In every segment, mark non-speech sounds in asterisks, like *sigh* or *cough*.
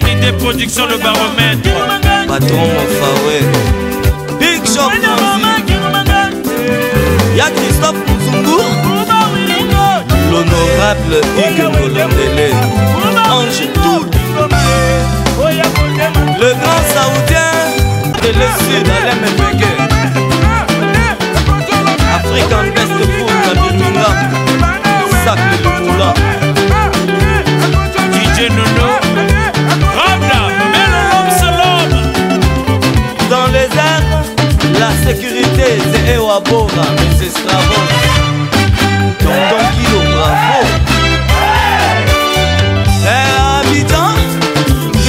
Denis des productions, le baromètre. Patron, Faoué Big Shop, Y'a Christophe Mzungu. L'honorable Hugues Molondele. Ange Tout oh, Le grand Saoudien de le Sud. sécurité, c'est Ewa mais c'est Kilo, bravo.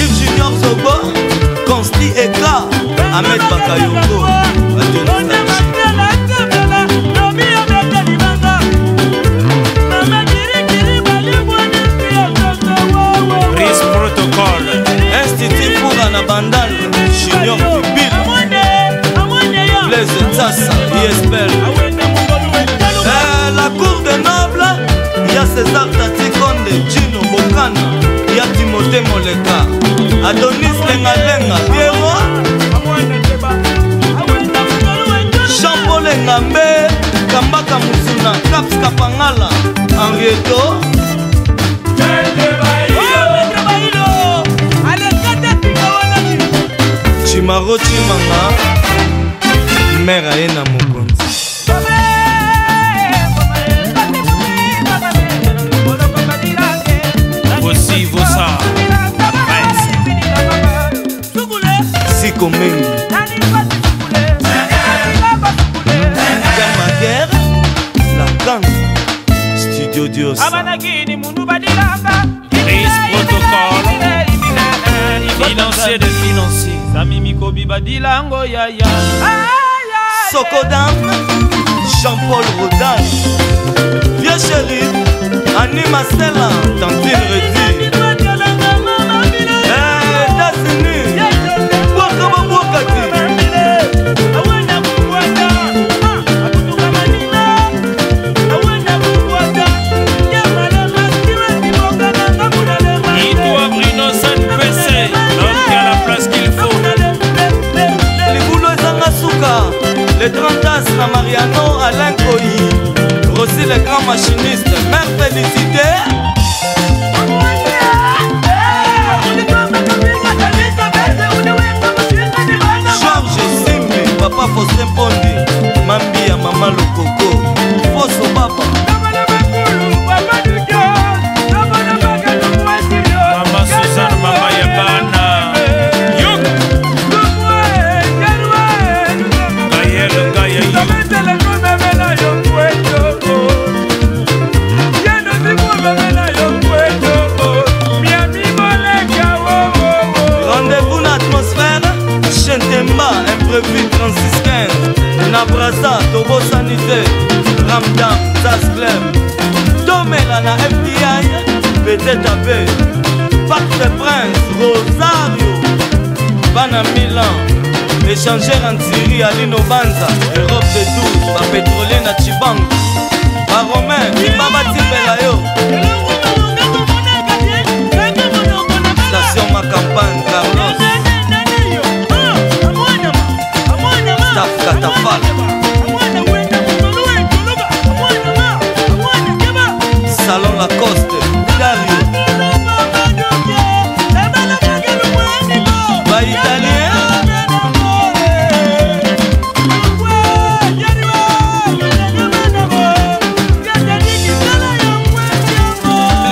Eh, Junior Zobo, Consti Eka, Ahmed Bakayoko, protocol, Institut pour Junior Kinshasa, ISPL. Eh, la cour de noble, il y a César Tatikonde, Gino Bokana, il y a Timothée Moleka, Adonis Lengalenga, Pierrot, Chambo Lengambe, Kambaka Moussuna, Kaps Kapangala, Henrieto. Chimaro Chimanga. mere aye na mokonzi vosi vosa sikomengi yamager la gang studio dios abanakini mundu badilanga financier de financier sami mikobi badila ngo yaya ah! Sokodam, Jean-Paul Rodin, Vieux Chéri, Annie Marcella, Nano Alain Koyi, Rosy le grand machiniste, mère félicité. imprévu franciscain na brasa tobosani te ramdam zasclem tomela na fdi peteta mpe parc de prince rosario bana milan échangeur en syrie alino banza europe de tour bapetrolier na chibango baromain kima batipela yo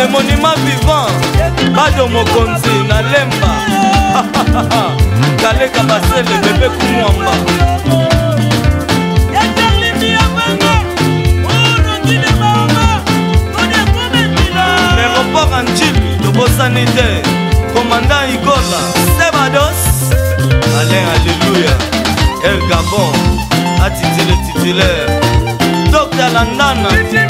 le monima vivant bado mokonzi na lemba *laughs* kaleka basele bebe kumwamba aéroport anjili tobosani te komanda igola sebados alain alleluya el gabon atitile titulaire dr landana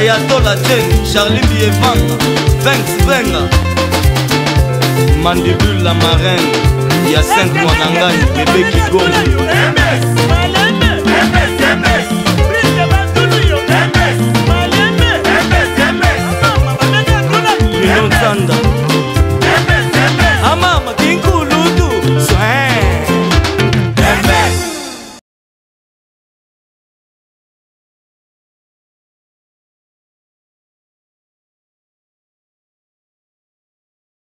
ayatola ten charli bievanga venx venga mandibule la marine ya 5 mwanangani bebeki gongo